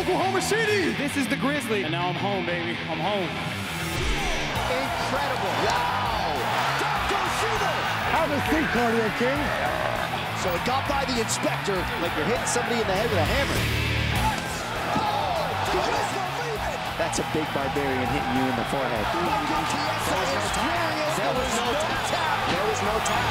Oklahoma City. This is the Grizzly. And now I'm home, baby. I'm home. Incredible. Wow. Dr. Shooter. Have a seat, Cardio King. So it got by the inspector like you're hitting somebody in the head with a hammer. Oh, That's a big barbarian hitting you in the forehead. There was no tap. There was no tap.